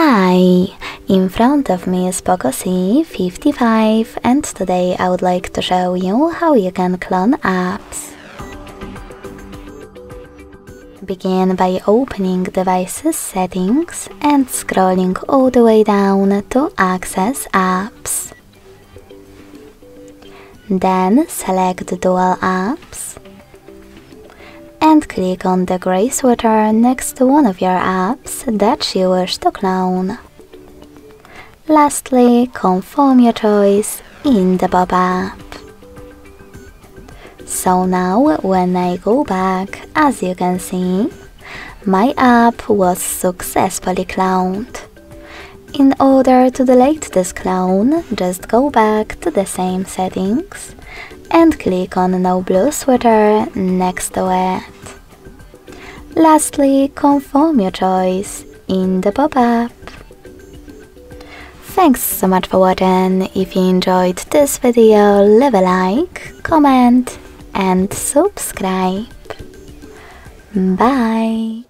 Hi! In front of me is Poco C55 and today I would like to show you how you can clone apps. Begin by opening devices settings and scrolling all the way down to access apps. Then select dual apps and click on the grey sweater next to one of your apps that you wish to clone. Lastly, confirm your choice in the pop-up. So now when I go back, as you can see, my app was successfully cloned. In order to delete this clone, just go back to the same settings and click on No Blue Sweater next to it. Lastly, confirm your choice in the pop-up. Thanks so much for watching. If you enjoyed this video, leave a like, comment and subscribe. Bye!